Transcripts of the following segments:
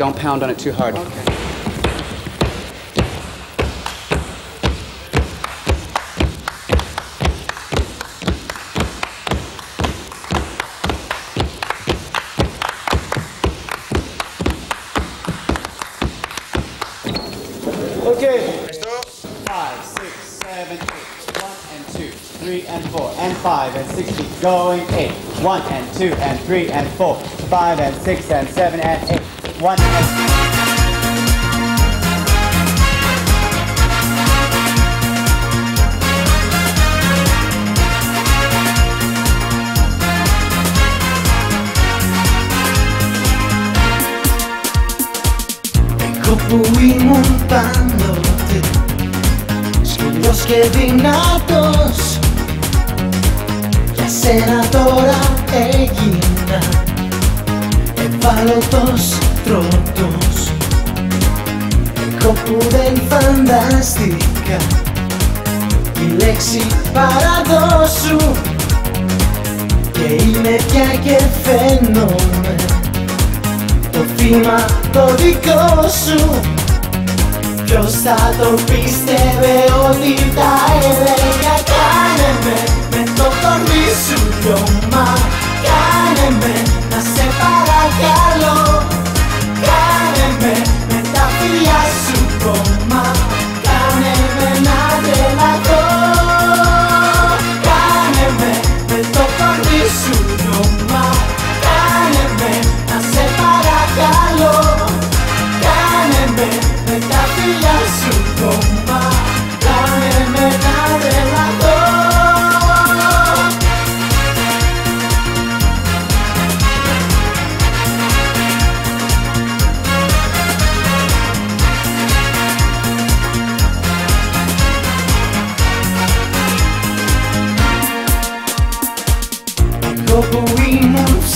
Don't pound on it too hard. Okay. Okay. Five, six, seven, eight. One and two, three and four, and five and six. Keep going. Eight. One and two and three and four, five and six and seven and eight. One and. Εγώ που ήμουν πάντοτε Σκυλιός και δυνατός Για σένα τώρα έγινα Ευάλωτος τρότος. Εγώ που δεν φανταστήκα Τη λέξη παραδόσου Και είμαι πια και φαίνομαι το θύμα το δικό σου. Ποιος θα το πίστευε ότι τα έλεγα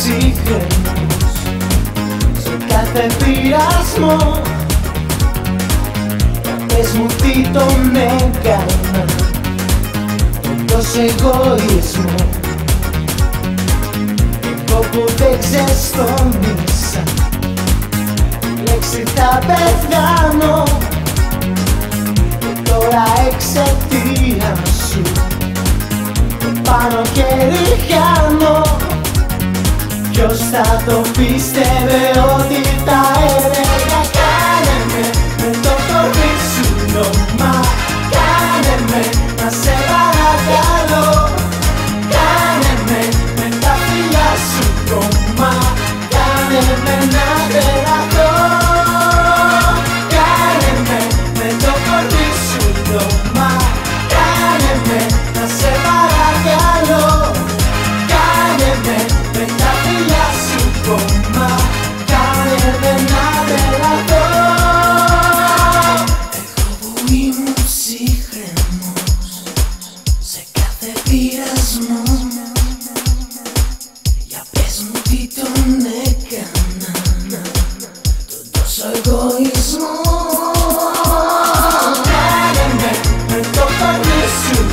ψυχρός Σε κάθε πειρασμό Πες μου τι τον έκανα. Τόσο εγωισμός. Εγώ που δεν ξεστόμησα. Λέξη θα πεθάνω. Και τώρα εξαιτία σου. Πάνω και το πίστευε ότι Σύγχρονος σε κάθε πειρασμό. Για πες μου τι τον έκανα Τον τόσο εγωισμό. Κάνε με, το πανί σου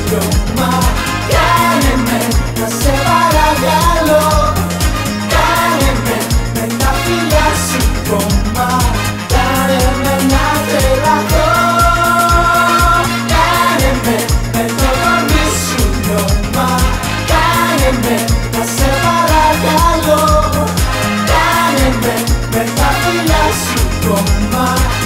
Superman